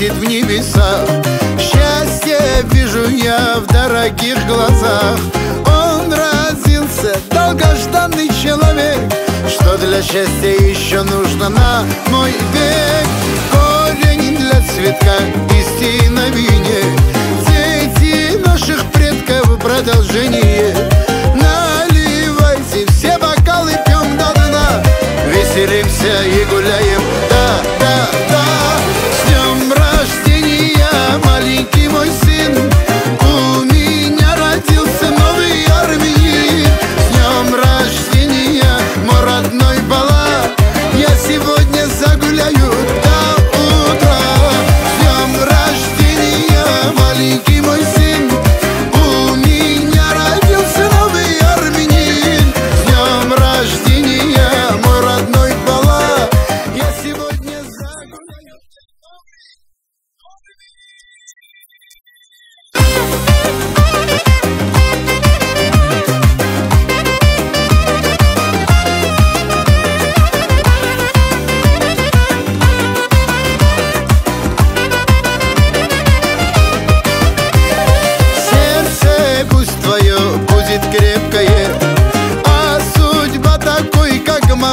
летит в небесах Счастье вижу я в дорогих глазах. Он родился, долгожданный человек. Что для счастья еще нужно на мой век? Корень для цветка, истина в вине. Дети наших предков продолжение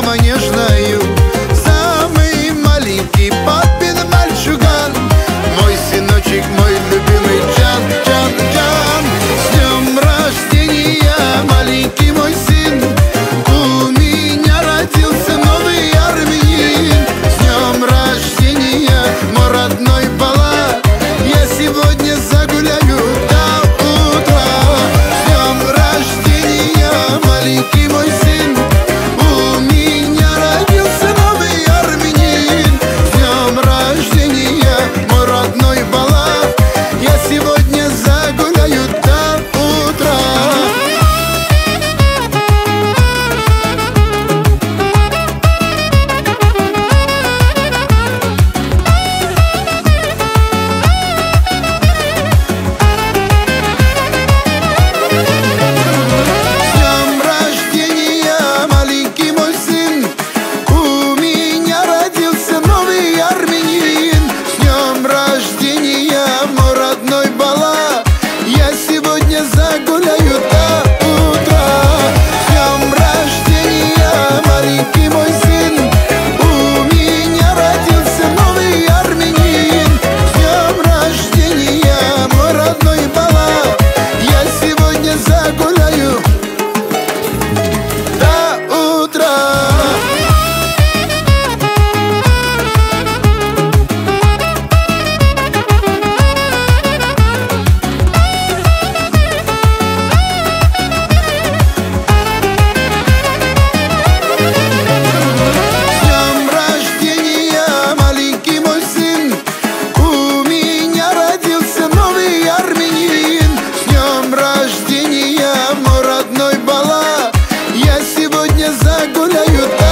мамонет You. youth